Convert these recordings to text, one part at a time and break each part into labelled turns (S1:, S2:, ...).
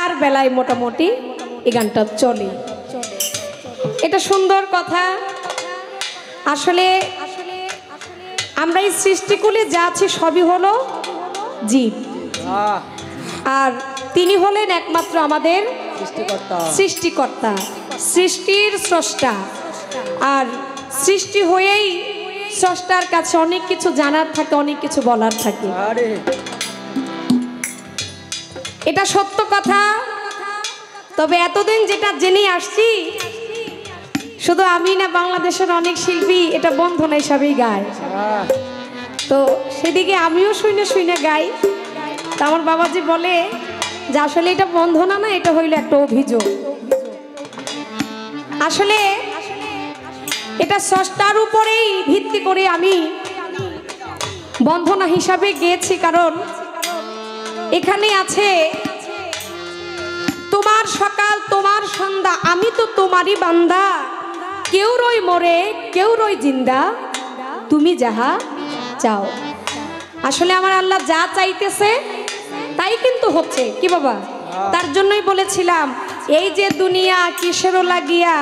S1: তার বেলায় মোটামুটি এই গানটা চলে। এটা সুন্দর কথা। আসলে আমরা এই সৃষ্টিকুলে যা আছি সবই হলো জীব। আর তিনি হলেন একমাত্র আমাদের
S2: সৃষ্টিকর্তা।
S1: সৃষ্টিকর্তা সৃষ্টির স্রষ্টা। আর সৃষ্টি হয়েই স্রষ্টার কাছে অনেক কিছু জানার থাকে অনেক কিছু বলার থাকে।
S2: আরে।
S1: এটা সত্য কথা। তবে এতদিন যেটা জেনে আসছি, শুধু আমি না বাংলাদেশের অনেক শিল্পী এটা বন্ধনা হিসাবেই গায়। তো সেদিকে আমিও শুনে শুনে গাই। তা আমার বাবাজি বলে যে আসলে এটা বন্ধনা না, এটা হইল একটা অভিযোগ। আসলে এটা স্রষ্টার উপরেই ভিত্তি করে আমি বন্ধনা হিসাবে গেয়েছি, কারণ এখানে আছে। তোমার সকাল, তোমার সন্ধ্যা, আমি তো তোমারই বান্দা। কেউ রই মরে, কেউ রই জিন্দা। তুমি যাহা চাও। আসলে আমার আল্লাহ যা চাইতেছে, তাই কিন্তু হচ্ছে। কি বাবা? তার জন্যই বলেছিলাম, এই যে দুনিয়া কিসেরও লাগিয়া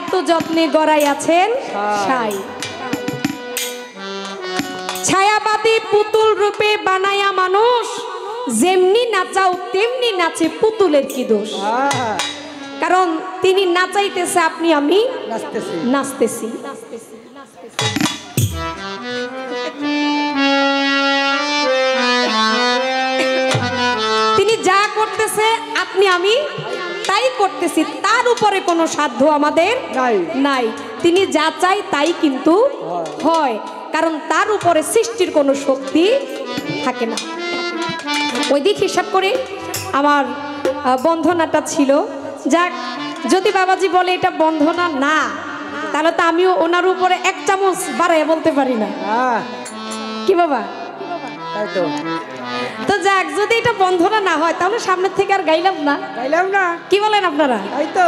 S1: এত যত্নে গড়াই আছেন সাই। ছায়াবাদী পুতুল রূপে বানায়া মানুষ যেমনি নাচাও তেমনি নাচে পুতুলের কি দোষ? কারণ তিনি নাচাইতেছে আপনি আমি
S2: নাচতেছি।
S1: তিনি যা করতেছে আপনি আমি তাই করতেছি। তার উপরে কোনো সাধ্য আমাদের।
S2: নাই।
S1: তিনি যা চাই তাই কিন্তু হয়। কারণ তার উপরে সৃষ্টির কোনো শক্তি থাকে না। ওই দিক হিসাব করে আমার বন্ধনাটা ছিল। যাক যদি বাবাজি বলে এটা বন্ধনা না তাহলে তো আমিও ওনার উপরে এক চামচ বাড়াই বলতে পারি না। কি বাবা?
S2: তো।
S1: যাক যদি এটা বন্ধনা না হয় তাহলে সামনের থেকে আর গাইলাম না।
S2: গাইলাম না।
S1: কি বলেন আপনারা?
S2: তো।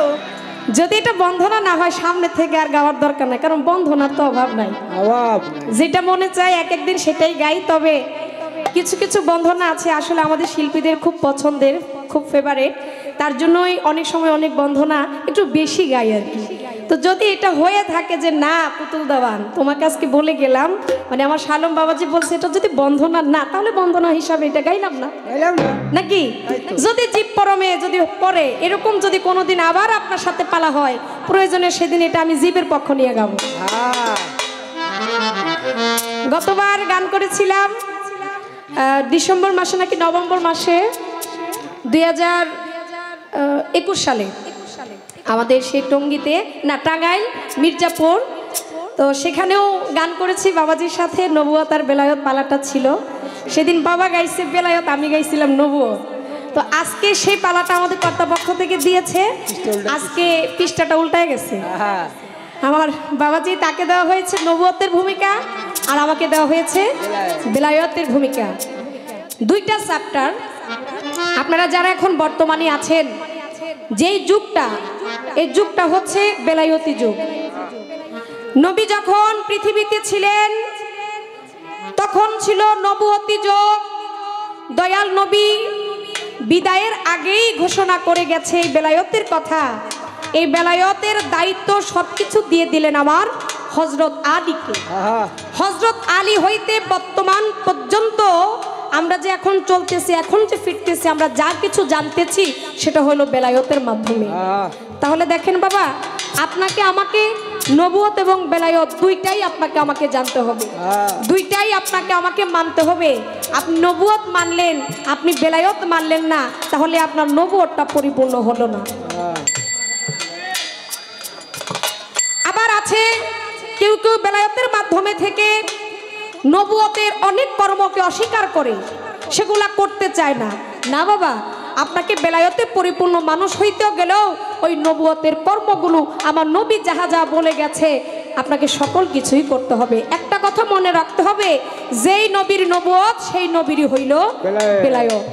S1: যদি এটা বন্ধনা না হয় সামনে থেকে আর গাওয়ার দরকার নাই কারণ বন্ধনার তো অভাব নাই।
S2: অভাব।
S1: যেটা মনে চায় এক একদিন সেটাই গাই তবে কিছু কিছু বন্ধনা আছে আসলে আমাদের শিল্পীদের খুব পছন্দের খুব ফেভারেট তার জন্যই অনেক সময় অনেক বন্ধনা একটু বেশি গাই আর কি। তো যদি এটা হয়ে থাকে যে না পুতুল দেওয়ান তোমাকে আজকে বলে গেলাম মানে আমার শালম বাবাজি বলছে এটা যদি বন্ধনা না তাহলে বন্ধনা হিসাবে এটা গাইলাম না। নাকি? যদি জীব পরমে যদি পরে এরকম যদি কোনোদিন আবার আপনার সাথে পালা হয় প্রয়োজনে সেদিন এটা আমি জীবের পক্ষ নিয়ে গাবো।
S2: আহ,
S1: গতবার গান করেছিলাম ডিসেম্বর মাসে নাকি নভেম্বর মাসে? দুই হাজার একুশ সালে। আমাদের সেই টঙ্গিতে না টাঙ্গাইল মির্জাপুর। তো সেখানেও গান করেছি বাবাজির সাথে নবুয়তার বেলায়ত পালাটা ছিল। সেদিন বাবা গাইছে বেলায়ত আমি গাইছিলাম নবুয়ত। তো আজকে সেই পালাটা আমাদের কর্তাপক্ষ থেকে দিয়েছে। আজকে পৃষ্ঠাটা উল্টায় গেছে।
S2: আহা,
S1: আমার বাবাজি তাকে দেওয়া হয়েছে নবুয়তের ভূমিকা। আর আমাকে দেওয়া হয়েছে বেলায়তের ভূমিকা। দুইটা চ্যাপ্টার। আপনারা যারা এখন বর্তমানে আছেন, যেই যুগটা, এই যুগটা হচ্ছে বেলায়তি যুগ। নবী যখন পৃথিবীতে ছিলেন, তখন ছিল নবুয়তি যুগ। দয়াল নবী বিদায়ের আগেই ঘোষণা করে গেছে এই বেলায়তের কথা। এই বেলায়তের দায়িত্ব সবকিছু দিয়ে দিলেন আমার হজরত আলীকে। হজরত আলী হইতে বর্তমান পর্যন্ত আমরা যে এখন চলতেছি এখন যে ফিরতেছি আমরা যা কিছু জানতেছি সেটা হলো বেলায়তের মাধ্যমে। তাহলে দেখেন বাবা আপনাকে আমাকে নবুয়ত এবং বেলায়ত দুইটাই আপনাকে আমাকে জানতে হবে। দুইটাই আপনাকে আমাকে মানতে হবে। আপনি নবুয়ত মানলেন আপনি বেলায়ত মানলেন না তাহলে আপনার নবুয়তটা পরিপূর্ণ হলো না। কেউ কেউ বেলায়তের মাধ্যমে থেকে নবুয়তের অনেক কর্মকে অস্বীকার করে সেগুলা করতে চায় না। না বাবা আপনাকে বেলায়তে পরিপূর্ণ মানুষ হইতেও গেলেও ওই নবুয়তের কর্মগুলো আমার নবী যাহা যা বলে গেছে আপনাকে সকল কিছুই করতে হবে। একটা কথা মনে রাখতে হবে যেই নবীর নবুয়ত সেই নবীরই হইল বেলায়ত।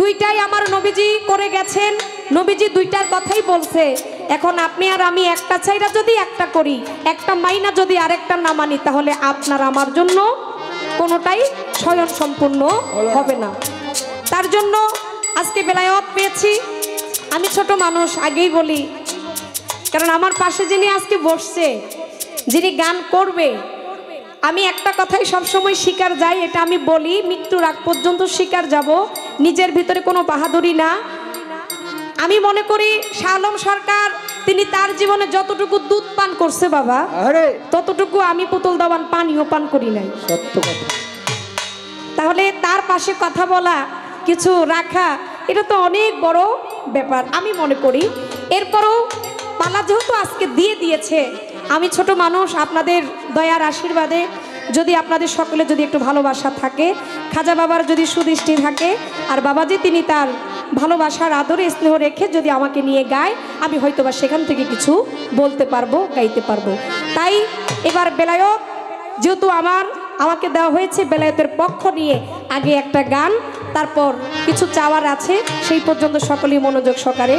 S1: দুইটাই আমার নবীজি করে গেছেন নবীজি দুইটার কথাই বলছে। এখন আপনি আর আমি একটা চাইরা যদি একটা করি, একটা মাইনা যদি আরেকটা না মানি, তাহলে আপনার আমার জন্য কোনোটাই স্বয়ং সম্পূর্ণ হবে না। তার জন্য আজকে বেলায়ত পেয়েছি। আমি ছোট মানুষ, আগেই বলি। কারণ আমার পাশে যিনি আজকে বসছে, যিনি গান করবে, আমি একটা কথাই সবসময় শিকার যাই, এটা আমি বলি, মৃত্যুর আগ পর্যন্ত শিকার যাব। নিজের ভিতরে কোনো বাহাদুরি না। আমি মনে করি শাহ আলম সরকার তিনি তার জীবনে যতটুকু দুধ পান করছে বাবা
S2: আরে।
S1: ততটুকু আমি পুতুল দাবান পানিও পান করি নাই।
S2: সত্য কথা।
S1: তাহলে তার পাশে কথা বলা কিছু রাখা এটা তো অনেক বড় ব্যাপার। আমি মনে করি এরপরও পালা যেহেতু আজকে দিয়ে দিয়েছে আমি ছোট মানুষ আপনাদের দয়ার আশীর্বাদে যদি আপনাদের সকলে যদি একটু ভালোবাসা থাকে খাজা বাবার যদি সুদৃষ্টি থাকে আর বাবাজি তিনি তার ভালোবাসার আদরে স্নেহ রেখে যদি আমাকে নিয়ে গায়, আমি হয়তোবা সেখান থেকে কিছু বলতে পারব, গাইতে পারব। তাই এবার বেলায়ত, যেহেতু আমার, আমাকে দেওয়া হয়েছে বেলায়তের পক্ষ নিয়ে আগে একটা গান, তারপর কিছু চাওয়ার আছে, সেই পর্যন্ত সকলেই মনোযোগ সহকারে